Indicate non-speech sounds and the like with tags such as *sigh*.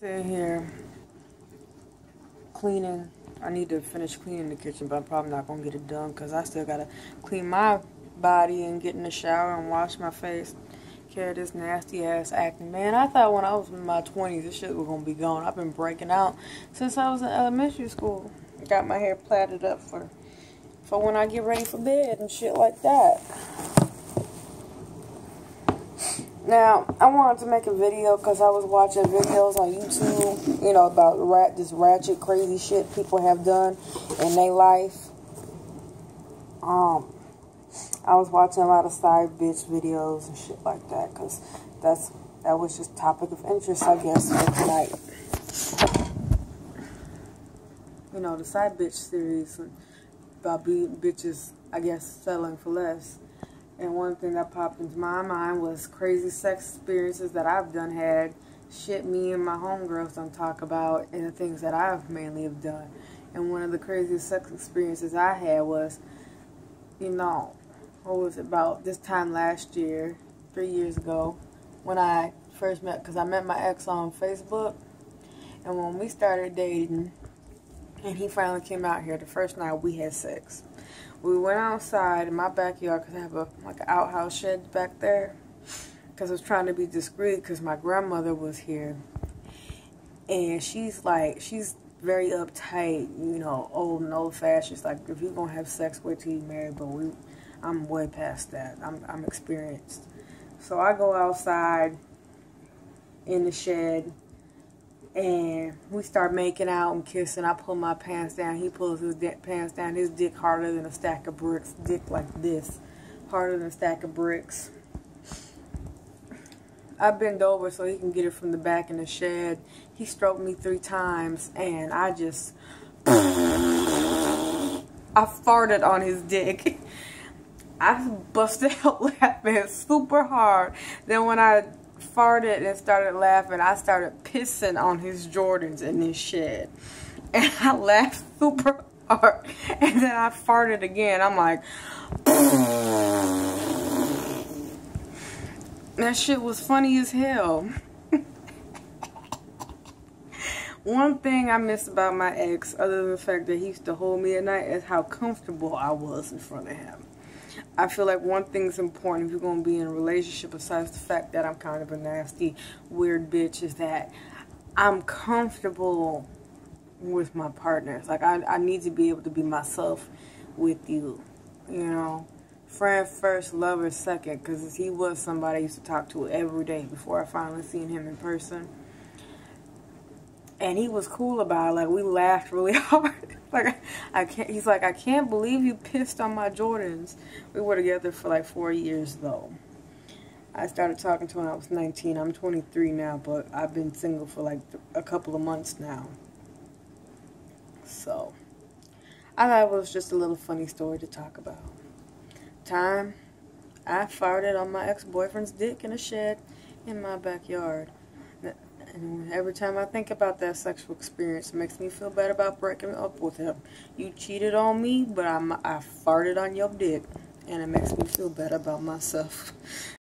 Sitting here cleaning. I need to finish cleaning the kitchen, but I'm probably not gonna get it done because I still gotta clean my body and get in the shower and wash my face. Care this nasty ass acne. Man, I thought when I was in my 20s this shit was gonna be gone. I've been breaking out since I was in elementary school. Got my hair plaited up for for when I get ready for bed and shit like that. Now, I wanted to make a video because I was watching videos on YouTube, you know, about rat this ratchet, crazy shit people have done in their life. Um, I was watching a lot of side bitch videos and shit like that because that's that was just topic of interest, I guess, for tonight. You know, the side bitch series about bitches, I guess, selling for less. And one thing that popped into my mind was crazy sex experiences that I've done had. Shit me and my homegirls don't talk about and the things that I've mainly have done. And one of the craziest sex experiences I had was, you know, what was it, about this time last year, three years ago, when I first met, because I met my ex on Facebook. And when we started dating, and he finally came out here, the first night we had sex we went outside in my backyard because I have a like an outhouse shed back there. Because I was trying to be discreet because my grandmother was here, and she's like she's very uptight, you know, old and old fashioned. She's like if you're gonna have sex, wait till you marry. But we, I'm way past that. I'm I'm experienced. So I go outside in the shed and we start making out and kissing. I pull my pants down. He pulls his pants down. His dick harder than a stack of bricks. Dick like this, harder than a stack of bricks. I bend over so he can get it from the back in the shed. He stroked me three times, and I just I farted on his dick. *laughs* I busted *laughs* out laughing super hard. Then when I farted and started laughing. I started pissing on his Jordans in his shed. And *laughs* I laughed super hard. And then I farted again. I'm like, that shit was funny as hell. *laughs* One thing I miss about my ex, other than the fact that he used to hold me at night, is how comfortable I was in front of him. I feel like one thing's important if you're going to be in a relationship, besides the fact that I'm kind of a nasty, weird bitch, is that I'm comfortable with my partners. Like, I, I need to be able to be myself with you, you know. Friend first, lover second, because he was somebody I used to talk to every day before I finally seen him in person. And he was cool about it. Like, we laughed really *laughs* hard. like I can't. He's like, I can't believe you pissed on my Jordans. We were together for like four years though. I started talking to him when I was 19. I'm 23 now, but I've been single for like a couple of months now. So, I thought it was just a little funny story to talk about. Time, I farted on my ex-boyfriend's dick in a shed in my backyard. And every time I think about that sexual experience, it makes me feel bad about breaking up with him. You cheated on me, but I'm, I farted on your dick. And it makes me feel bad about myself.